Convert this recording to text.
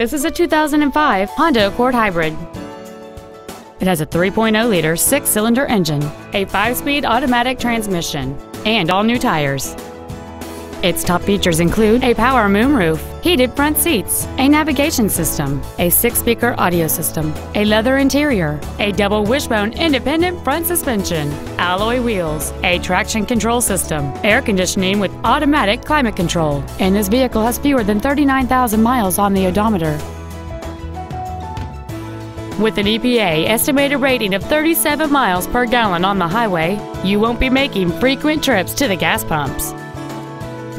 This is a 2005 Honda Accord Hybrid. It has a 3.0-liter six-cylinder engine, a five-speed automatic transmission, and all new tires. Its top features include a power moonroof, heated front seats, a navigation system, a six-speaker audio system, a leather interior, a double wishbone independent front suspension, alloy wheels, a traction control system, air conditioning with automatic climate control, and this vehicle has fewer than 39,000 miles on the odometer. With an EPA estimated rating of 37 miles per gallon on the highway, you won't be making frequent trips to the gas pumps.